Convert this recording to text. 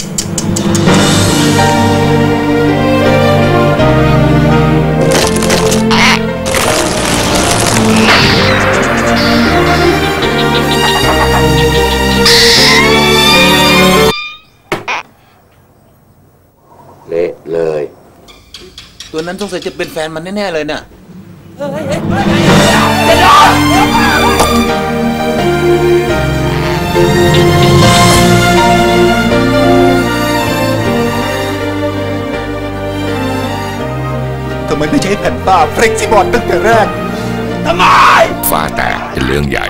เละเลย ตัวนั้นสงสัยจะเป็นแฟนมันแน่ ๆ เลยน่ะ ทำไมไม่ใช้แผ่นป้าเฟล็กซิบอร์ดตั้งแต่แรกทำไมฟ้าแตกเป็นเรื่องใหญ่